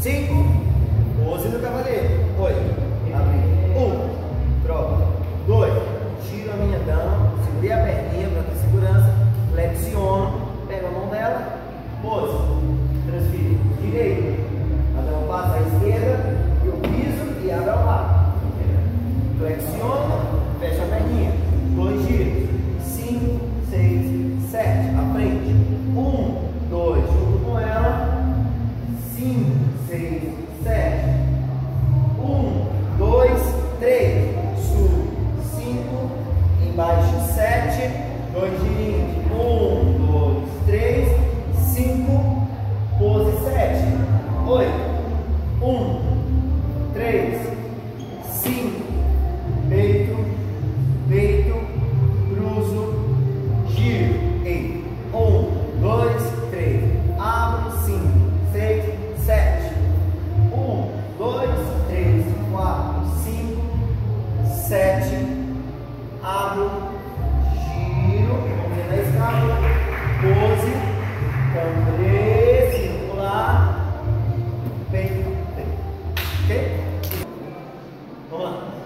5, 12 do cavaleiro. 8, abri. 1, troca. 2, tiro a minha dama, segurei a perninha para ter segurança, flexiono, pego a mão dela, 12, transfiro, direito. A dama passa à esquerda, eu piso e abro ao lado. Flexiono, fecho a perninha, dois giro. 6, 7. 1, 2, 3. Subo, cinco. Embaixo, 7. 2 girinhos. 1, 2, 3, 5. Pose 7. 8. 1, 3, 5. Então, três, circular, bem, bem, Ok? Vamos lá.